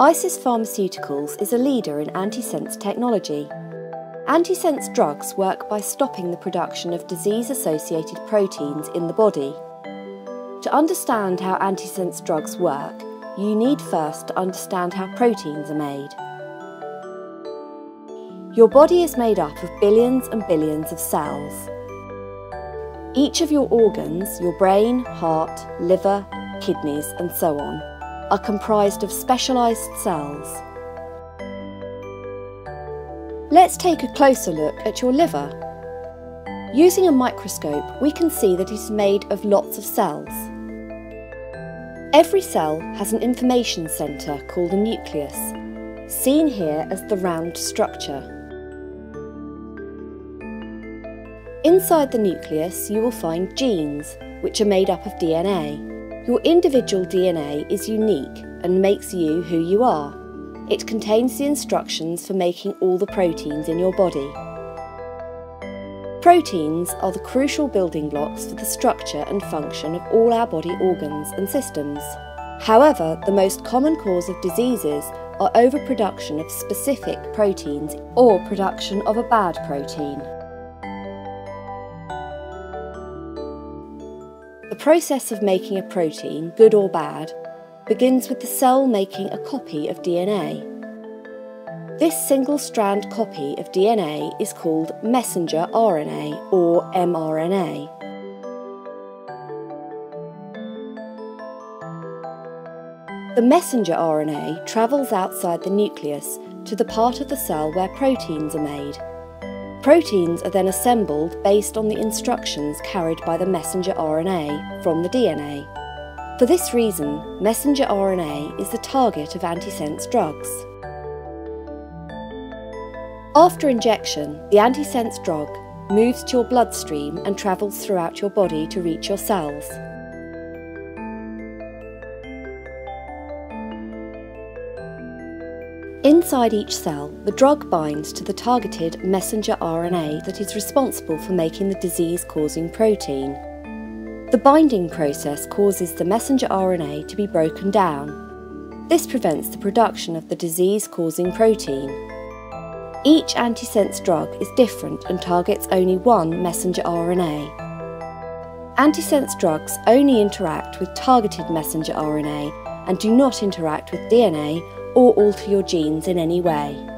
ISIS Pharmaceuticals is a leader in antisense technology. Antisense drugs work by stopping the production of disease associated proteins in the body. To understand how antisense drugs work, you need first to understand how proteins are made. Your body is made up of billions and billions of cells. Each of your organs, your brain, heart, liver, kidneys, and so on, are comprised of specialised cells. Let's take a closer look at your liver. Using a microscope, we can see that it is made of lots of cells. Every cell has an information centre called a nucleus, seen here as the round structure. Inside the nucleus, you will find genes, which are made up of DNA. Your individual DNA is unique and makes you who you are. It contains the instructions for making all the proteins in your body. Proteins are the crucial building blocks for the structure and function of all our body organs and systems. However, the most common cause of diseases are overproduction of specific proteins or production of a bad protein. The process of making a protein, good or bad, begins with the cell making a copy of DNA. This single strand copy of DNA is called messenger RNA or mRNA. The messenger RNA travels outside the nucleus to the part of the cell where proteins are made. Proteins are then assembled based on the instructions carried by the messenger RNA from the DNA. For this reason, messenger RNA is the target of antisense drugs. After injection, the antisense drug moves to your bloodstream and travels throughout your body to reach your cells. Inside each cell, the drug binds to the targeted messenger RNA that is responsible for making the disease causing protein. The binding process causes the messenger RNA to be broken down. This prevents the production of the disease causing protein. Each antisense drug is different and targets only one messenger RNA. Antisense drugs only interact with targeted messenger RNA and do not interact with DNA or alter your genes in any way.